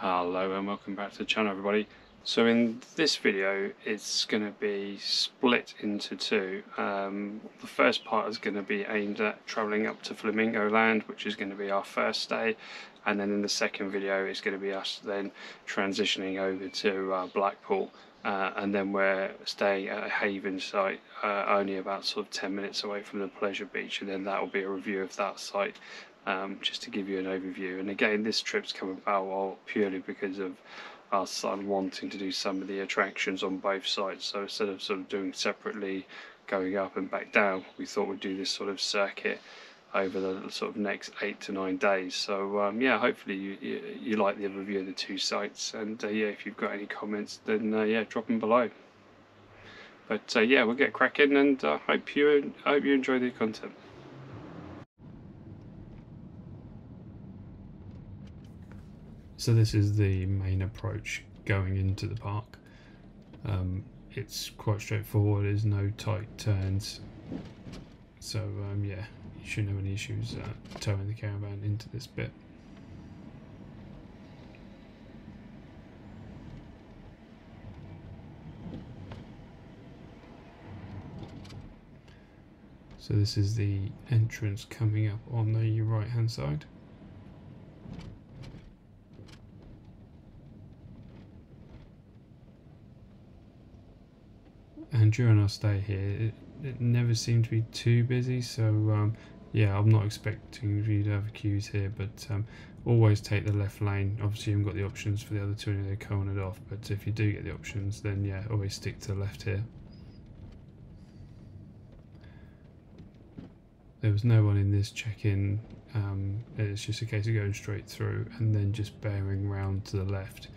Hello and welcome back to the channel everybody. So in this video it's going to be split into two. Um, the first part is going to be aimed at travelling up to Flamingo Land which is going to be our first day and then in the second video it's going to be us then transitioning over to uh, Blackpool uh, and then we're staying at a haven site uh, only about sort of 10 minutes away from the pleasure beach and then that will be a review of that site um, just to give you an overview and again this trip's come about well, purely because of our son wanting to do some of the attractions on both sides so instead of sort of doing separately going up and back down we thought we'd do this sort of circuit over the sort of next eight to nine days. So um, yeah, hopefully you, you, you, like the overview of the two sites, and uh, yeah, if you've got any comments, then uh, yeah, drop them below. But uh, yeah, we'll get cracking, and uh, hope you hope you enjoy the content. So this is the main approach going into the park. Um, it's quite straightforward. There's no tight turns. So um, yeah, you shouldn't have any issues uh, towing the caravan into this bit. So this is the entrance coming up on the right hand side. And during our stay here, it, it never seemed to be too busy, so um, yeah, I'm not expecting you to have queues here, but um, always take the left lane. Obviously, you haven't got the options for the other two, and they're cornered off. But if you do get the options, then yeah, always stick to the left here. There was no one in this check-in. Um, it's just a case of going straight through and then just bearing round to the left.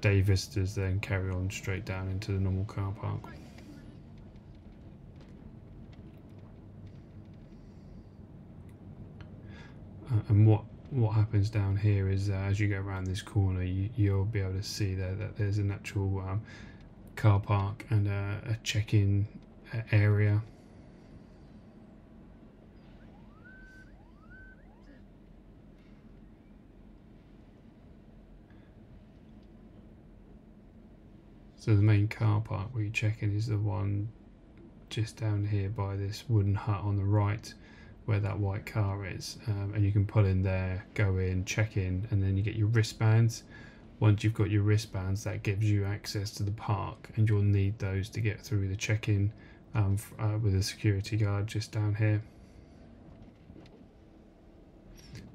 Day visitors then carry on straight down into the normal car park. And what what happens down here is uh, as you go around this corner you, will be able to see there that there's an actual um, car park and a, a check-in uh, area. So the main car park where you check in is the one just down here by this wooden hut on the right where that white car is um, and you can pull in there go in check in and then you get your wristbands. Once you've got your wristbands that gives you access to the park and you'll need those to get through the check-in um, uh, with a security guard just down here.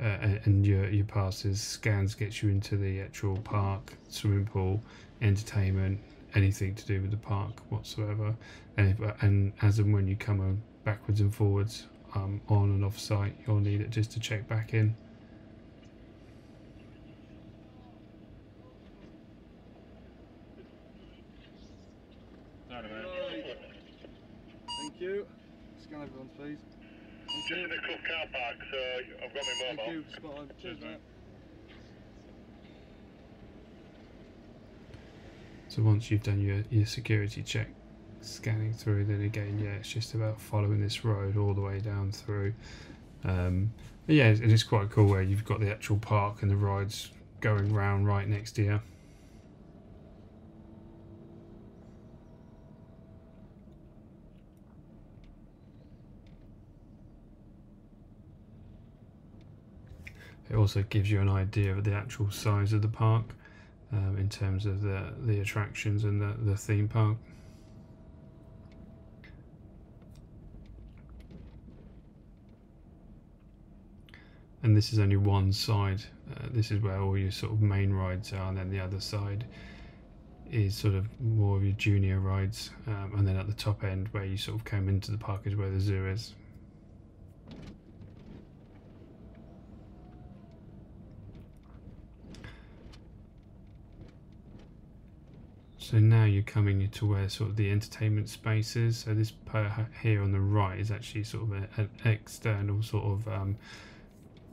Uh, and your, your passes scans gets you into the actual park swimming pool entertainment anything to do with the park whatsoever. And, if, and as and when you come on backwards and forwards um, on and off site you'll need it just to check back in Thank you. Scan everyone, please. Thank Just you. in the club car park, so I've got my mobile. Thank you, spot on. Cheers, mate. So once you've done your, your security check, scanning through then again yeah it's just about following this road all the way down through um, yeah it is quite cool where you've got the actual park and the rides going round right next to you It also gives you an idea of the actual size of the park um, in terms of the, the attractions and the, the theme park. This is only one side uh, this is where all your sort of main rides are and then the other side is sort of more of your junior rides um, and then at the top end where you sort of came into the park is where the zoo is So now you're coming to where sort of the entertainment space is. So this part here on the right is actually sort of a, an external sort of um,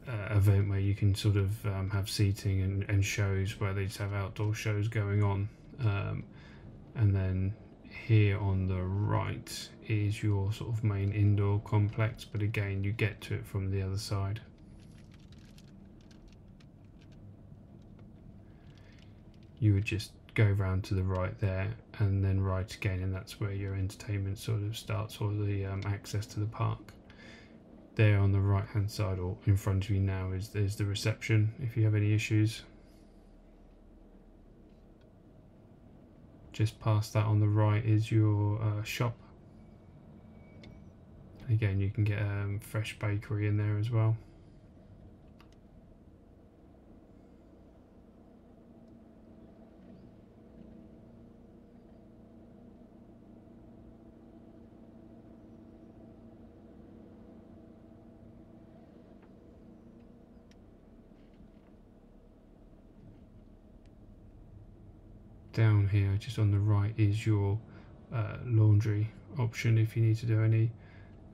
uh, event where you can sort of um, have seating and, and, shows where they just have outdoor shows going on. Um, and then here on the right is your sort of main indoor complex, but again, you get to it from the other side. you would just go round to the right there and then right again, and that's where your entertainment sort of starts or the um, access to the park. There on the right hand side or in front of you now is is the reception if you have any issues. Just past that on the right is your uh, shop. Again, you can get a um, fresh bakery in there as well. Down here just on the right is your uh, laundry option if you need to do any.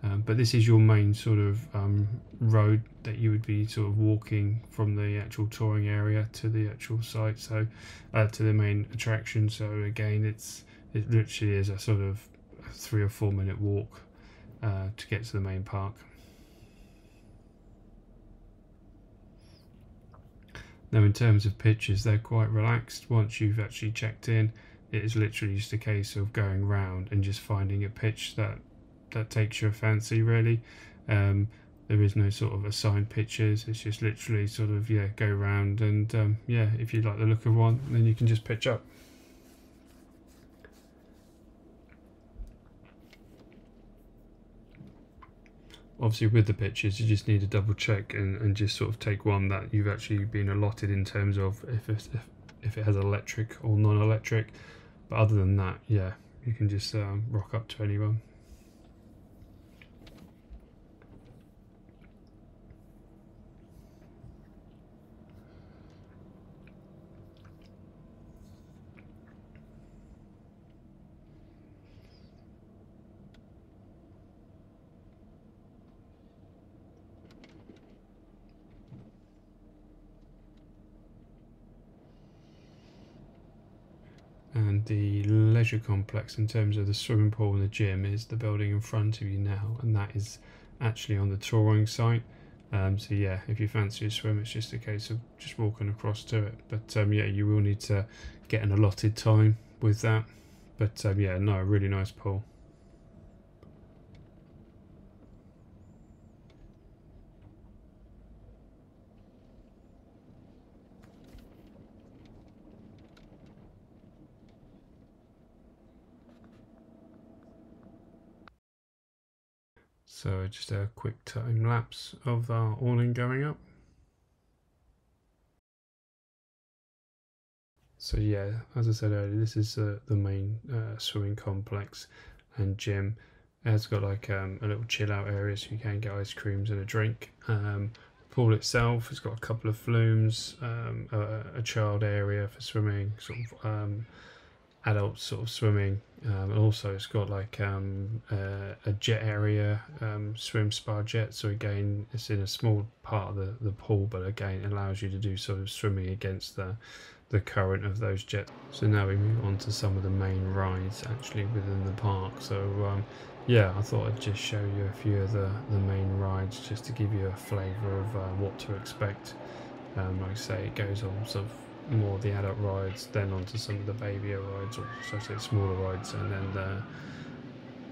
Um, but this is your main sort of um, road that you would be sort of walking from the actual touring area to the actual site so uh, to the main attraction. So again it's it literally is a sort of three or four minute walk uh, to get to the main park Now, in terms of pitches, they're quite relaxed. Once you've actually checked in, it is literally just a case of going round and just finding a pitch that that takes your fancy. Really, um, there is no sort of assigned pitches. It's just literally sort of yeah, go round and um, yeah, if you like the look of one, then you can just pitch up. Obviously with the pitches you just need to double check and, and just sort of take one that you've actually been allotted in terms of if it, if, if it has electric or non-electric. But other than that yeah you can just um, rock up to anyone and the leisure complex in terms of the swimming pool and the gym is the building in front of you now and that is actually on the touring site. Um, so yeah if you fancy a swim it's just a case of just walking across to it. But um, yeah you will need to get an allotted time with that. But um, yeah no really nice pool So just a quick time lapse of our awning going up. So yeah, as I said earlier, this is uh, the main uh, swimming complex and gym. It has got like um, a little chill out area so you can get ice creams and a drink. Um, pool itself has got a couple of flumes, um, a, a, child area for swimming, sort of um, adult sort of swimming um, and also it's got like um, uh, a jet area um, swim spa jet. So again it's in a small part of the, the pool but again it allows you to do sort of swimming against the the current of those jets. So now we move on to some of the main rides actually within the park. So um, yeah I thought I'd just show you a few of the, the main rides just to give you a flavour of uh, what to expect. Um, like I say it goes on sort of more of the adult rides, then onto some of the baby rides, or so say smaller rides, and then the,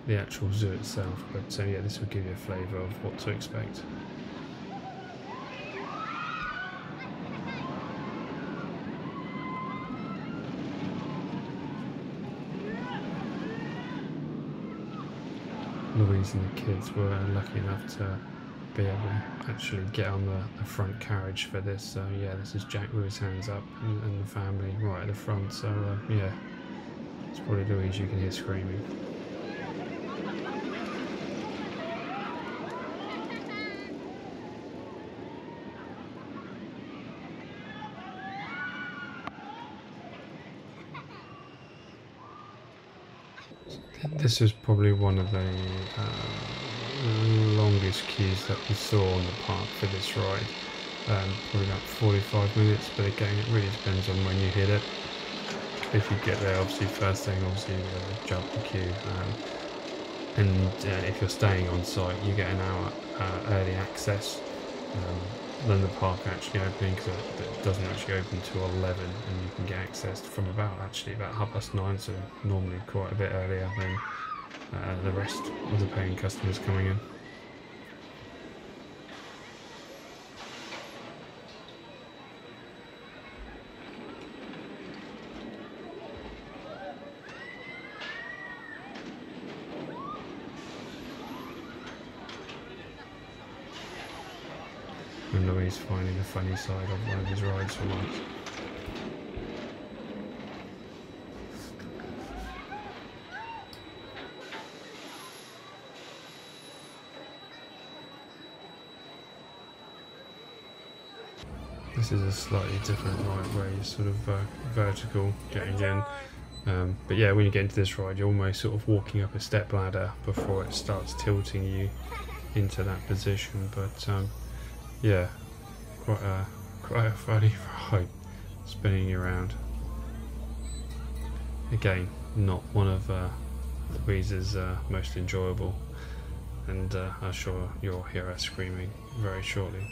the actual zoo itself. But uh, yeah, this will give you a flavour of what to expect. Louise and the kids were lucky enough to be able to actually get on the, the, front carriage for this. So yeah, this is Jack with his hands up and, and the family right at the front. So uh, yeah, it's probably Louise you can hear screaming. This is probably one of the um, longest queues that we saw on the park for this ride. Um, probably about 45 minutes, but again, it really depends on when you hit it. If you get there, obviously, first thing, obviously, uh, jump the queue. Um, and uh, if you're staying on site, you get an hour uh, early access. Um, than the park actually opening because it doesn't actually open till 11 and you can get access from about actually about half past 9 so normally quite a bit earlier than uh, the rest of the paying customers coming in. and Louise finding the funny side of one of his rides for once. This is a slightly different ride where you're sort of uh, vertical getting in. Um, but yeah, when you get into this ride, you're almost sort of walking up a step ladder before it starts tilting you into that position. But um, yeah, quite a quite a funny ride, spinning around. Again, not one of uh, Louise's uh, most enjoyable, and uh, I'm sure you'll hear her screaming very shortly.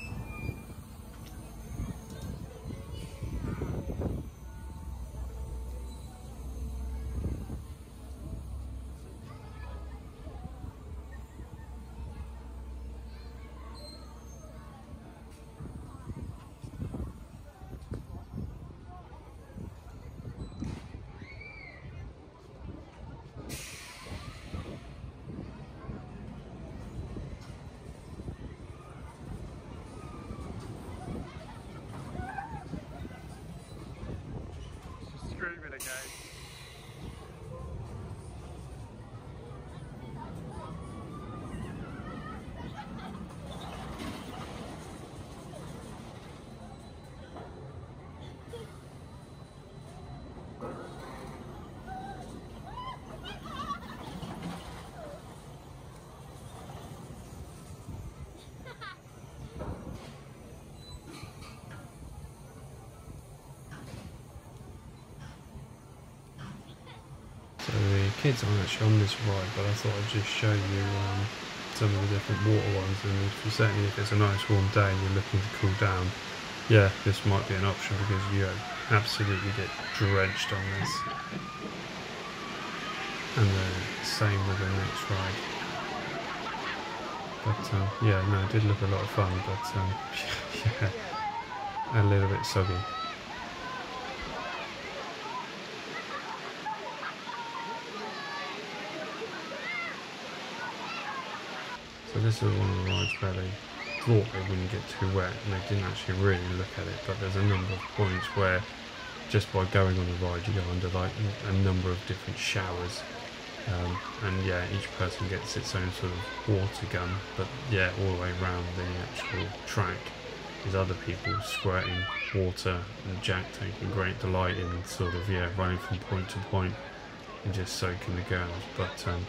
screaming again. So the kids aren't actually on this ride, but I thought I'd just show you um, some of the different water ones. And if certainly if it's a nice warm day and you're looking to cool down, yeah, this might be an option because you absolutely get drenched on this. And the same with the next ride. But um, yeah, no, it did look a lot of fun, but um, yeah, a little bit soggy. This is one of the rides where they thought they wouldn't get too wet and they didn't actually really look at it but there's a number of points where just by going on the ride you go under like a number of different showers. Um, and yeah each person gets its own sort of water gun but yeah all the way around the actual track is other people squirting water and Jack taking great delight in sort of yeah running from point to point and just soaking the girls. But um,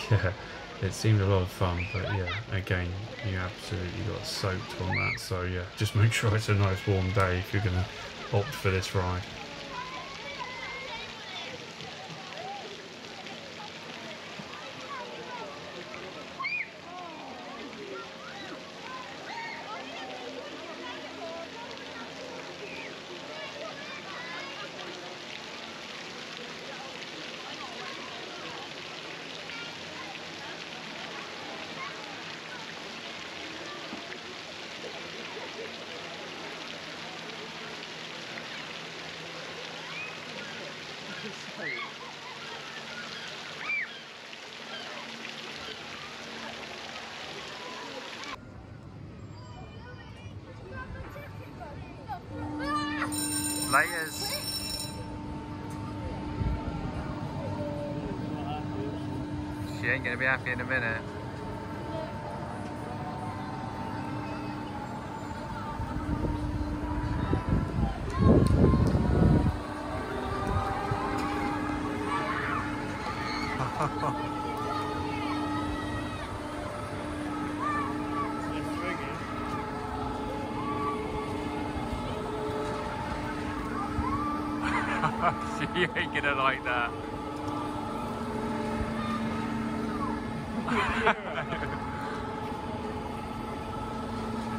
yeah it seemed a lot of fun, but yeah, again, you absolutely got soaked on that. So yeah, just make sure it's a nice warm day if you're going to opt for this ride. Layers. She ain't gonna be happy in a minute. She ain't gonna like that.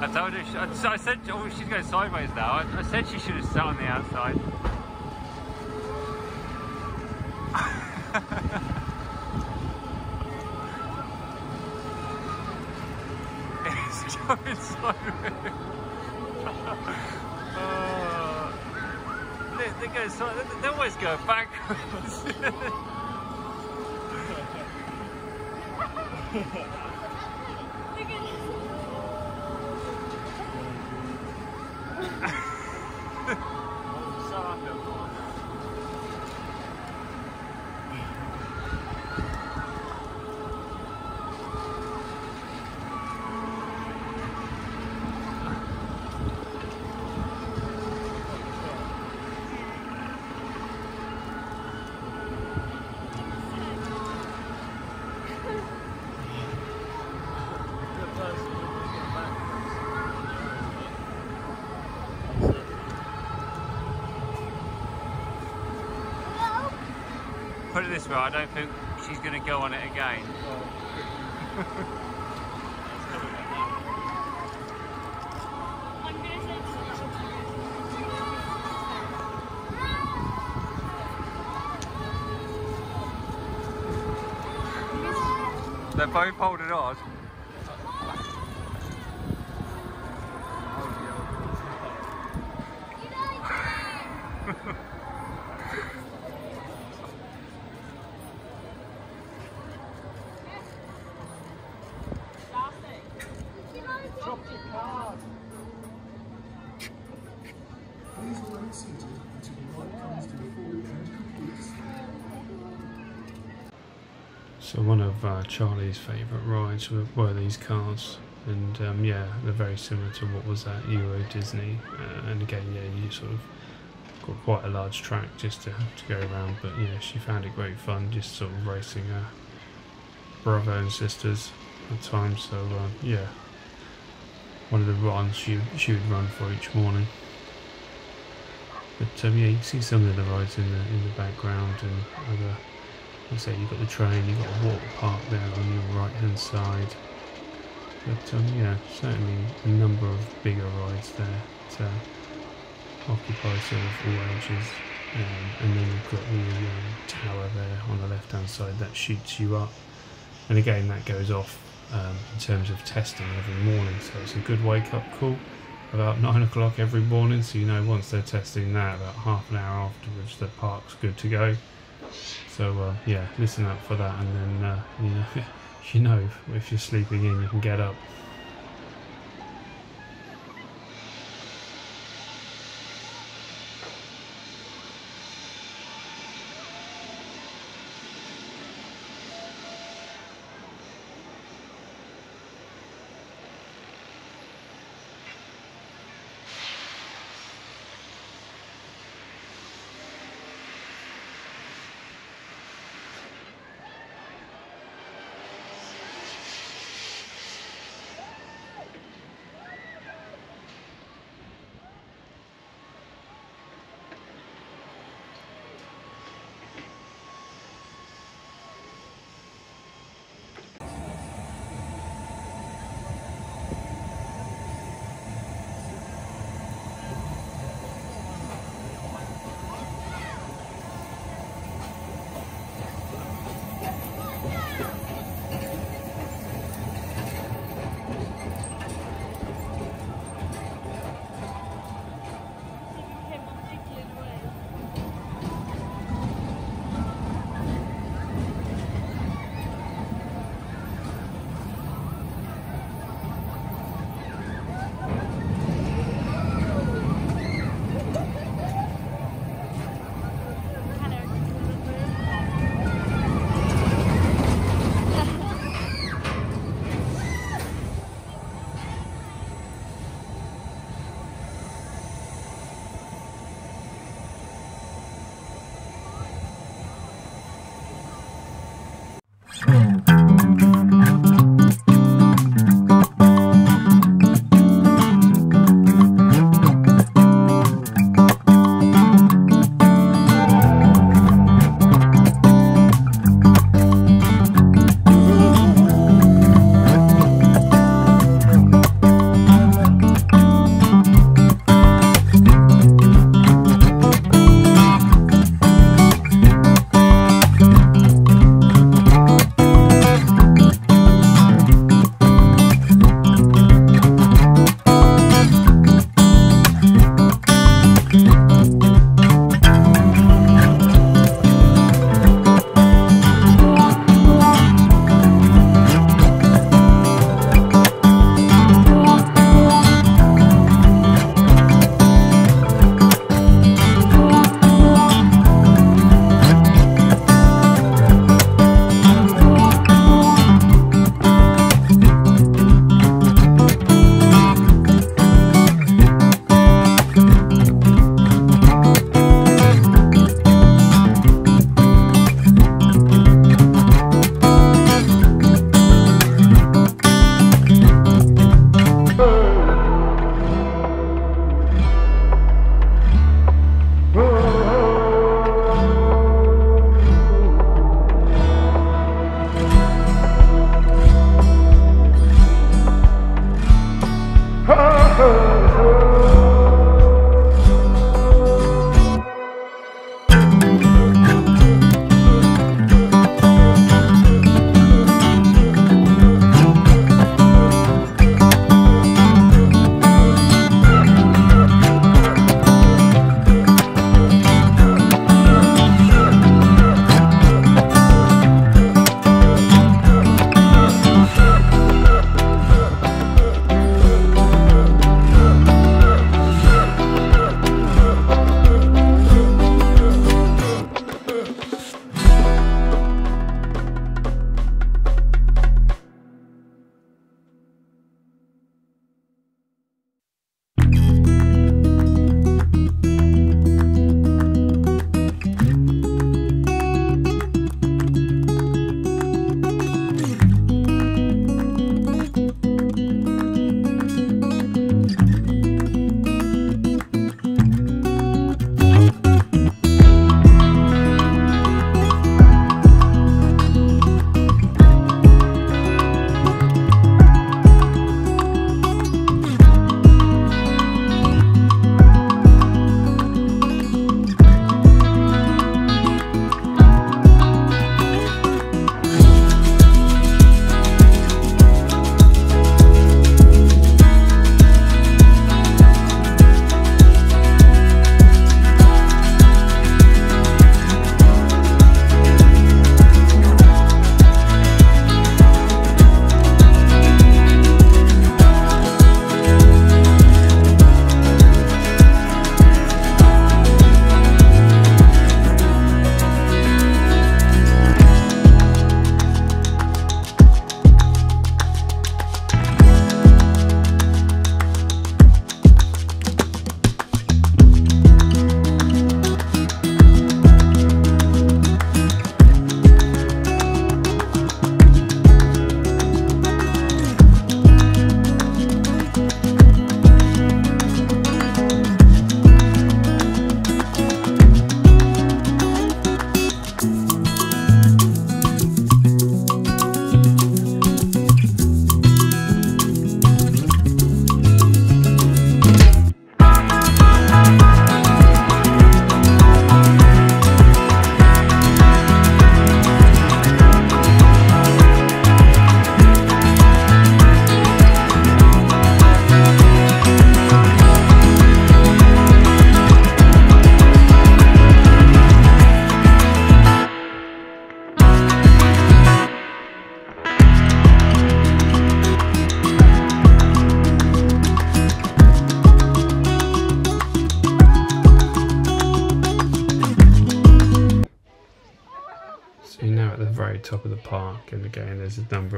I told her, she, I, I said, oh, she's going sideways now. I, I said she should have sat on the outside. it's going sideways. oh. They, they go they go backwards. It this way, I don't think she's going to go on it again. They're both holding on. Charlie's favourite rides were, were these cars, and um, yeah, they're very similar to what was at Euro Disney. Uh, and again, yeah, you sort of got quite a large track just to have to go around. But yeah, she found it great fun, just sort of racing her brother and sisters at times. So uh, yeah, one of the runs she she would run for each morning. But um, yeah, you can see some of the rides in the in the background and other. I say, you've got the train, you've got a water park there on your right hand side. But um, yeah, certainly a number of bigger rides there uh, occupy sort of all ages. Um, and then you've got the um, tower there on the left hand side that shoots you up. And again, that goes off um, in terms of testing every morning, so it's a good wake up call about nine o'clock every morning. So you know once they're testing that, about half an hour afterwards, the park's good to go. So uh, yeah, listen out for that, and then uh, you know, you know if you're sleeping in, you can get up.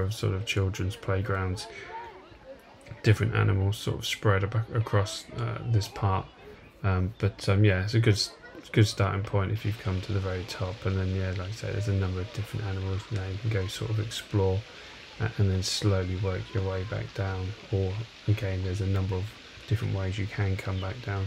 Of sort of children's playgrounds, different animals sort of spread across uh, this part. Um, but um, yeah, it's a good good starting point if you've come to the very top, and then yeah, like I say, there's a number of different animals now you can go sort of explore, uh, and then slowly work your way back down. Or again, there's a number of different ways you can come back down.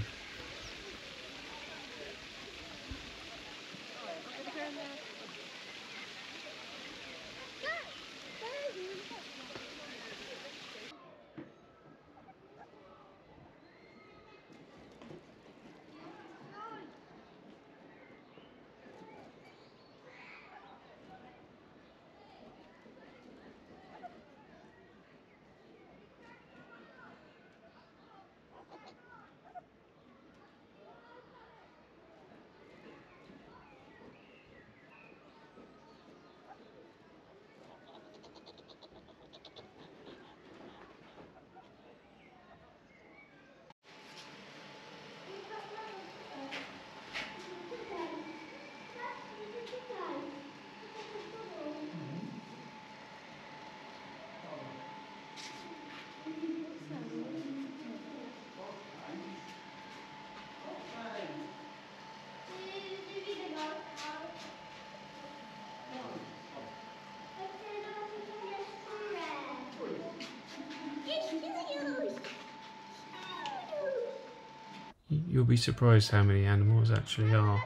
You'll be surprised how many animals actually are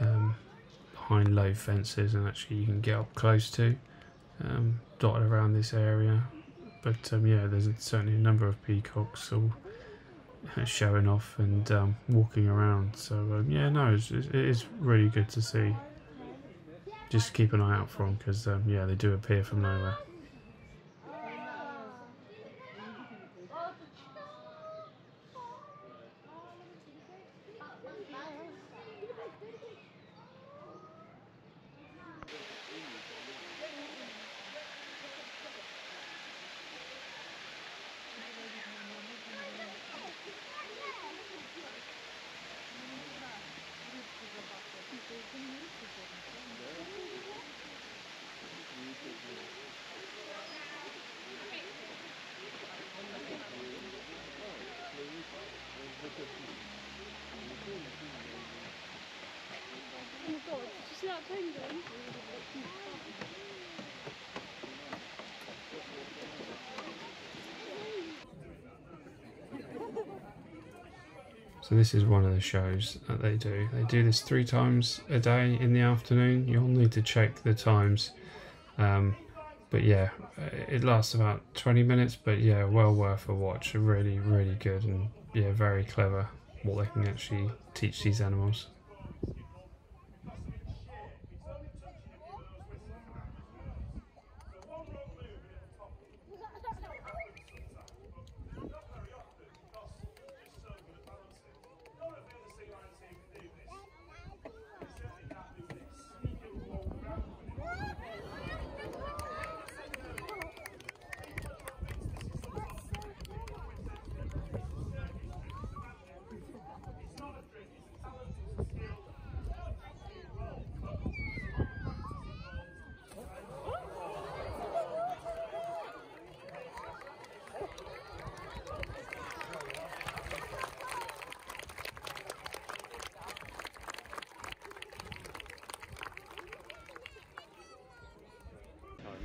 um, behind low fences, and actually you can get up close to, um, dotted around this area. But um, yeah, there's certainly a number of peacocks all showing off and um, walking around. So um, yeah, no, it's, it's- really good to see. Just keep an eye out for them because um, yeah, they do appear from nowhere. So this is one of the shows that they do. They do this three times a day in the afternoon. You'll need to check the times. Um, but yeah, it lasts about 20 minutes, but yeah, well worth a watch. Really, really good and yeah, very clever what they can actually teach these animals.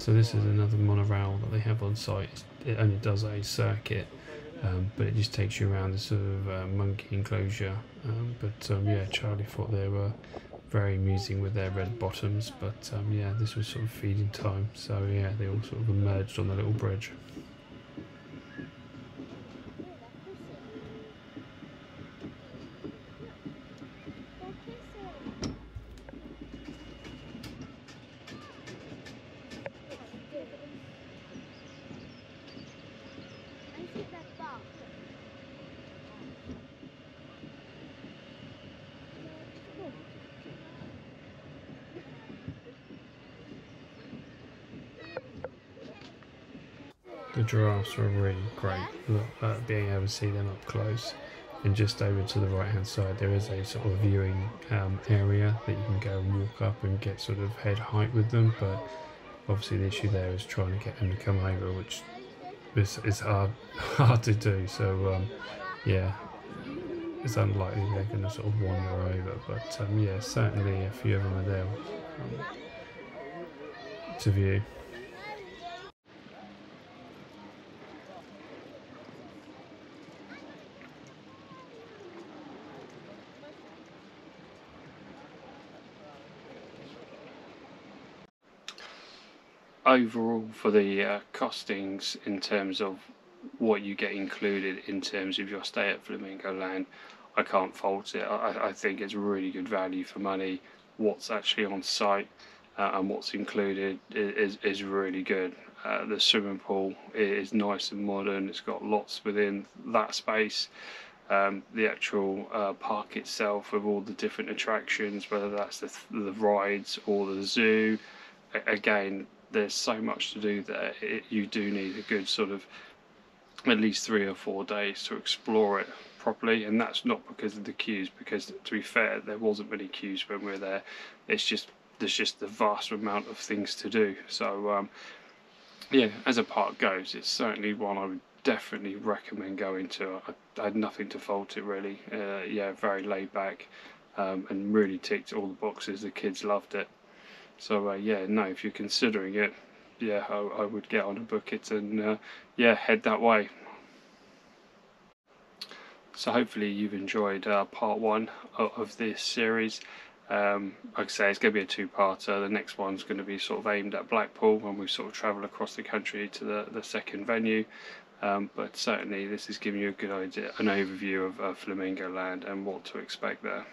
So this is another monorail that they have on site. It only does a circuit, um, but it just takes you around the sort of uh, monkey enclosure. Um, but um, yeah, Charlie thought they were very amusing with their red bottoms. But um, yeah, this was sort of feeding time, so yeah, they all sort of emerged on the little bridge. The giraffes were really great look, uh, being able to see them up close. and just over to the right hand side there is a sort of viewing um, area that you can go and walk up and get sort of head height with them but obviously the issue there is trying to get them to come over which is, is hard hard to do so um, yeah it's unlikely they're going to sort of wander over but um, yeah certainly a few of them are there um, to view overall for the uh, costings in terms of what you get included in terms of your stay at Flamingo Land, I can't fault it. I, I think it's really good value for money. What's actually on site uh, and what's included is, is really good. Uh, the swimming pool is nice and modern. It's got lots within that space. Um, the actual uh, park itself with all the different attractions, whether that's the, the rides or the zoo, again, there's so much to do there. It, you do need a good sort of at least three or four days to explore it properly, and that's not because of the queues. Because to be fair, there wasn't many queues when we were there. It's just there's just a vast amount of things to do. So um, yeah, as a park goes, it's certainly one I would definitely recommend going to. I, I had nothing to fault it really. Uh, yeah, very laid back. Um, and really ticked all the boxes. The kids loved it. So uh, yeah, no, if you're considering it, yeah, I, I would get on a book it and uh, yeah, head that way. So hopefully you've enjoyed uh, part one of, this series. Um, like I say, it's going to be a two-parter. The next one's going to be sort of aimed at Blackpool when we sort of travel across the country to the, the second venue. Um, but certainly this is giving you a good idea, an overview of, of Flamingo Land and what to expect there.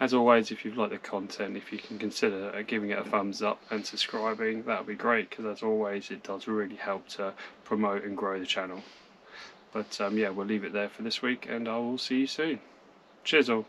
As always, if you've liked the content, if you can consider uh, giving it a thumbs up and subscribing, that would be great because as always, it does really help to promote and grow the channel. But um, yeah, we'll leave it there for this week and I will see you soon. Cheers all.